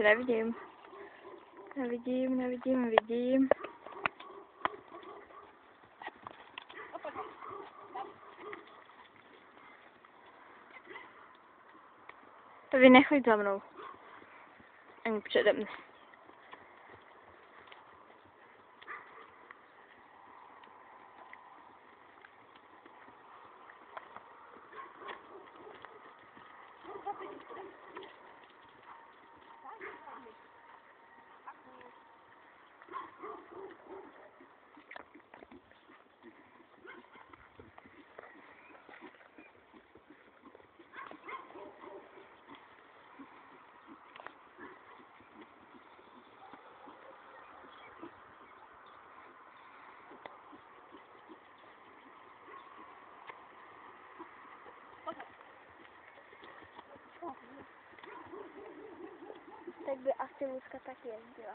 Asi nevidím. Nevidím, nevidím, nevidím. Vy nechoď za mnou. Ani přede mne. Jakby akcja ludzka tak jest była.